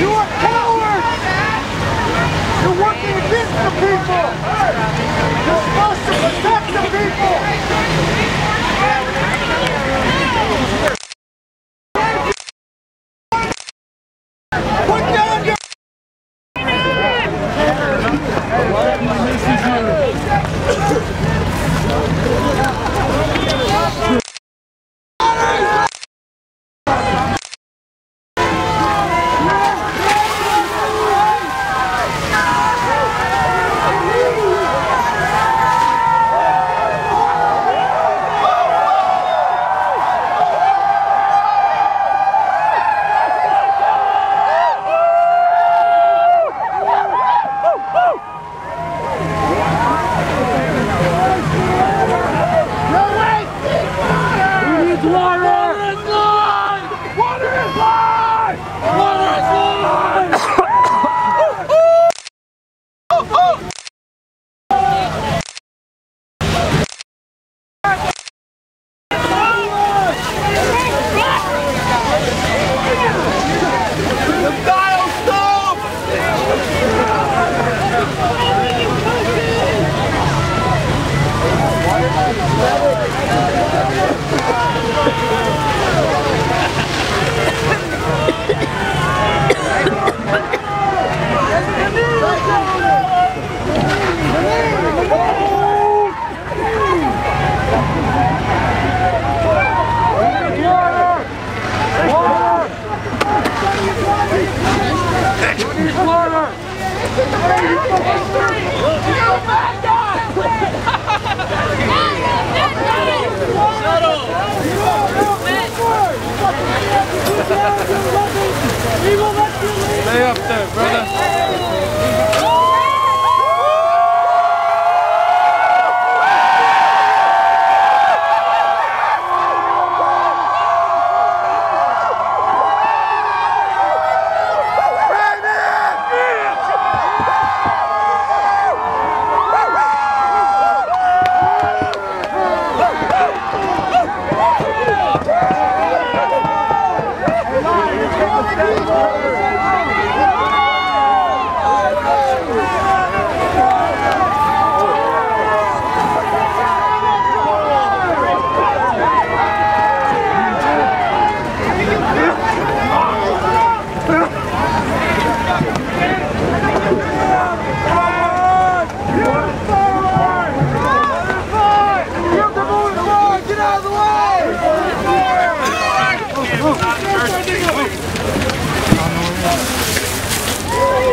You are Water! Stay up there, brother.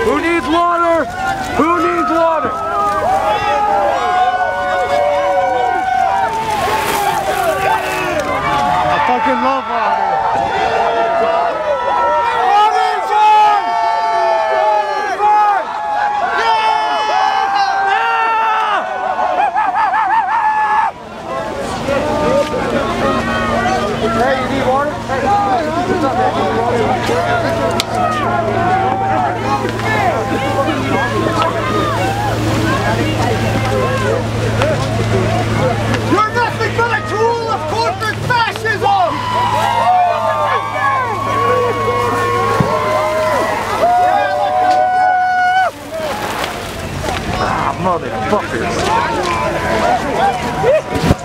Who needs water? Who needs water? I fucking love water. You're nothing but a tool of corporate fascism! Ah, we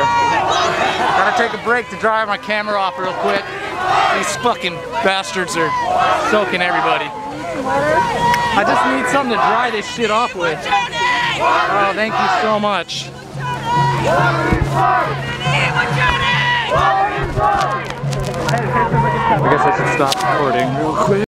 like to take a break to dry my camera off real quick. These fucking bastards are soaking everybody. I just need something to dry this shit off with. Oh, thank you so much. I guess I should stop recording real quick.